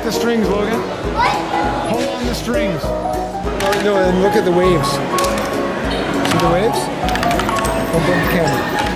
the strings, Logan. Hold on the strings. Oh, no, and look at the waves. See the waves? On the camera.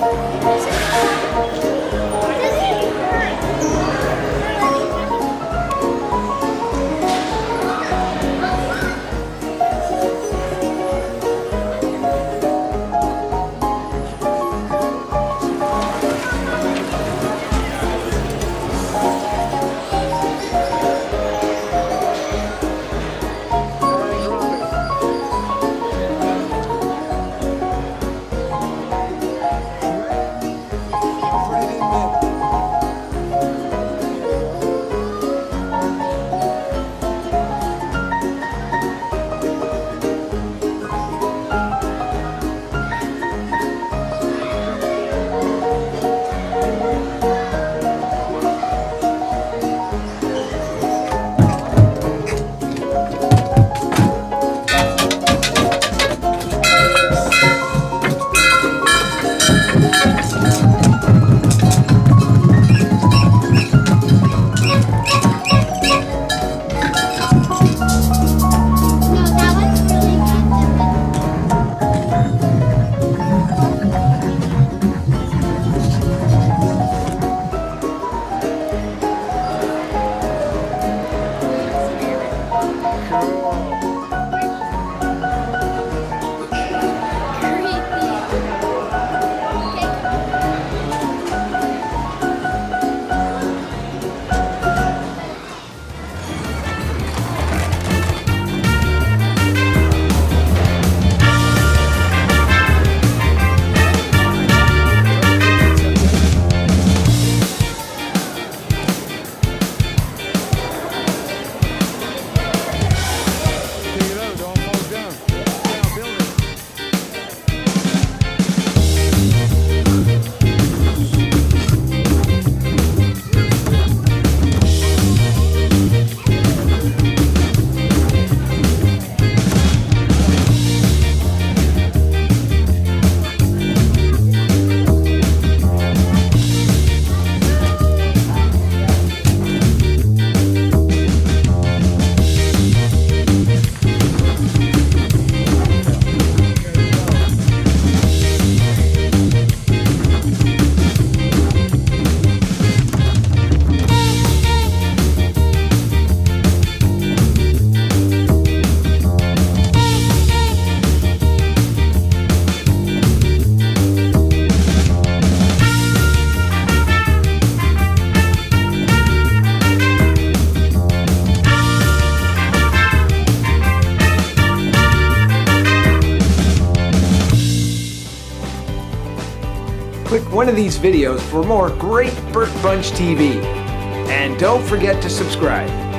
Música é one of these videos for more great Burke Bunch TV. And don't forget to subscribe.